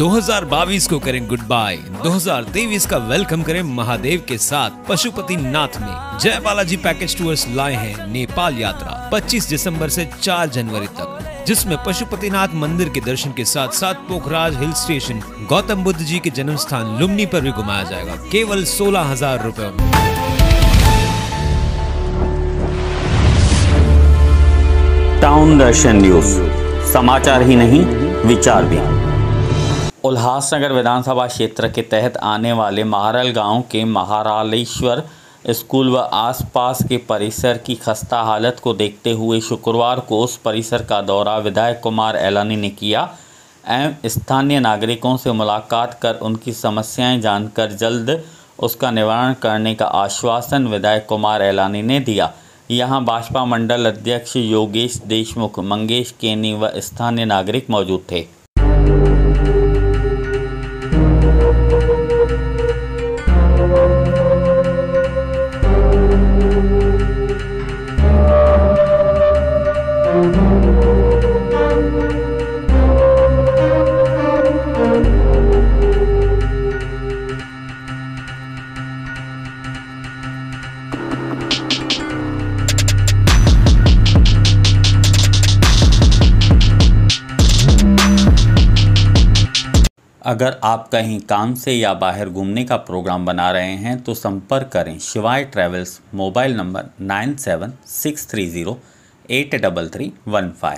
2022 को करें good bye 2023 का वेलकम करें महादेव के साथ पशुपति नाथ में। जय बालाजी पैकेज टूर्स लाए हैं नेपाल यात्रा 25 दिसंबर से 4 जनवरी तक, जिसमें पशुपतिनाथ मंदिर के दर्शन के साथ साथ पोखराज हिल स्टेशन, गौतम बुद्ध जी के जन्म स्थान लुमनी पर भी घुमाया जाएगा। केवल सोलह हज़ार रूपए में टाउन दर्शन न्यूज़ समाचार ही नहीं, विचार भी। उल्हासनगर विधानसभा क्षेत्र के तहत आने वाले महारल गाँव के महारालेश्वर स्कूल व आसपास के परिसर की खस्ता हालत को देखते हुए शुक्रवार को उस परिसर का दौरा विधायक कुमार एलानी ने किया। एवं स्थानीय नागरिकों से मुलाकात कर उनकी समस्याएँ जानकर जल्द उसका निवारण करने का आश्वासन विधायक कुमार एलानी ने दिया। यहाँ भाजपा मंडल अध्यक्ष योगेश देशमुख, मंगेश केनी व स्थानीय नागरिक मौजूद थे। अगर आप कहीं काम से या बाहर घूमने का प्रोग्राम बना रहे हैं तो संपर्क करें Shivay travels mobile number nine seven six three zero eight double three one five.